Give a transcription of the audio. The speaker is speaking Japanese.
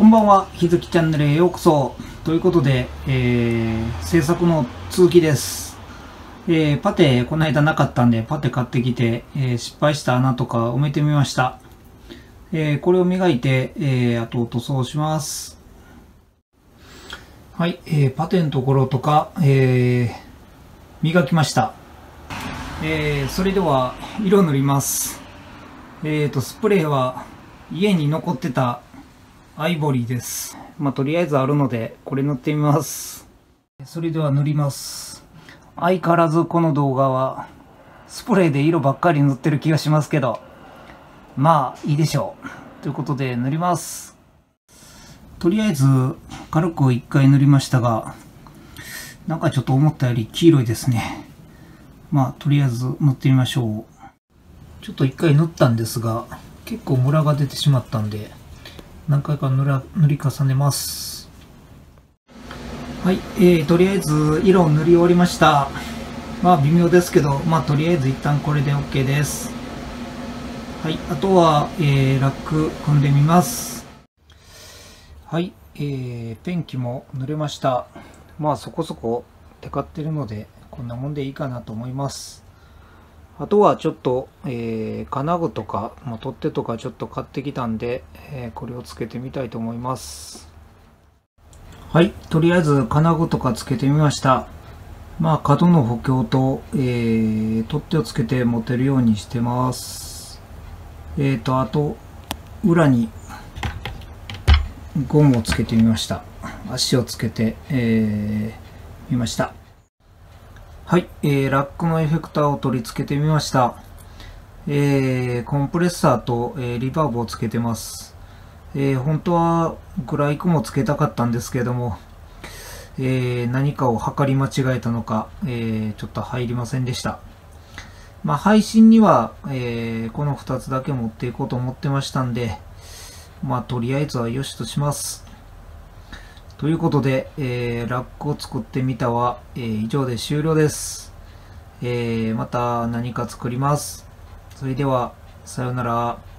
こんばんは、ひずきチャンネルへようこそ。ということで、えー、制作の続きです。えー、パテ、この間なかったんで、パテ買ってきて、えー失敗した穴とか埋めてみました。えーこれを磨いて、えー、あと塗装します。はい、えーパテのところとか、えー磨きました。えーそれでは、色塗ります。えーと、スプレーは、家に残ってたアイボリーです。まあ、とりあえずあるので、これ塗ってみます。それでは塗ります。相変わらずこの動画は、スプレーで色ばっかり塗ってる気がしますけど、まあ、いいでしょう。ということで、塗ります。とりあえず、軽く一回塗りましたが、なんかちょっと思ったより黄色いですね。まあ、とりあえず塗ってみましょう。ちょっと一回塗ったんですが、結構ムラが出てしまったんで、何回か塗ら塗り重ねます。はい、えー、とりあえず色を塗り終わりました。まあ微妙ですけど、まあとりあえず一旦これで OK です。はい、あとは、えー、ラック組んでみます。はい、えー、ペンキも塗れました。まあそこそこテカってるので、こんなもんでいいかなと思います。あとはちょっと、えー金具とか、まあ、取っ手とかちょっと買ってきたんで、えーこれをつけてみたいと思います。はい、とりあえず金具とかつけてみました。まあ角の補強と、えー取っ手をつけて持てるようにしてます。えーと、あと、裏にゴムをつけてみました。足をつけて、えーみました。はい、えーラックのエフェクターを取り付けてみました。えーコンプレッサーと、えーリバーブをつけてます。えー本当はグライクもつけたかったんですけども、えー何かを測り間違えたのか、えーちょっと入りませんでした。まあ、配信には、えーこの2つだけ持っていこうと思ってましたんで、まあ、とりあえずはよしとします。ということで、えーラックを作ってみたは、えー以上で終了です。えーまた何か作ります。それでは、さようなら。